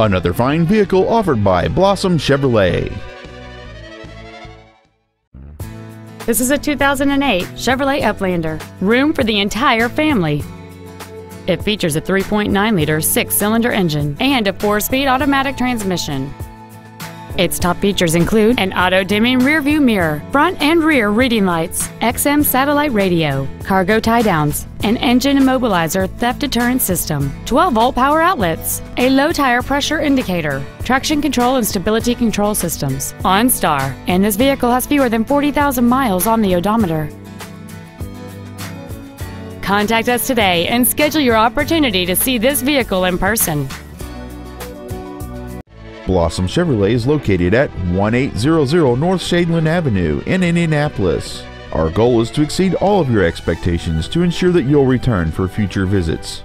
Another fine vehicle offered by Blossom Chevrolet. This is a 2008 Chevrolet Uplander. Room for the entire family. It features a 3.9-liter six-cylinder engine and a four-speed automatic transmission. Its top features include an auto-dimming rearview mirror, front and rear reading lights, XM satellite radio, cargo tie-downs, an engine immobilizer theft deterrent system, 12-volt power outlets, a low tire pressure indicator, traction control and stability control systems, OnStar, and this vehicle has fewer than 40,000 miles on the odometer. Contact us today and schedule your opportunity to see this vehicle in person. Blossom Chevrolet is located at 1800 North Shadeland Avenue in Indianapolis. Our goal is to exceed all of your expectations to ensure that you'll return for future visits.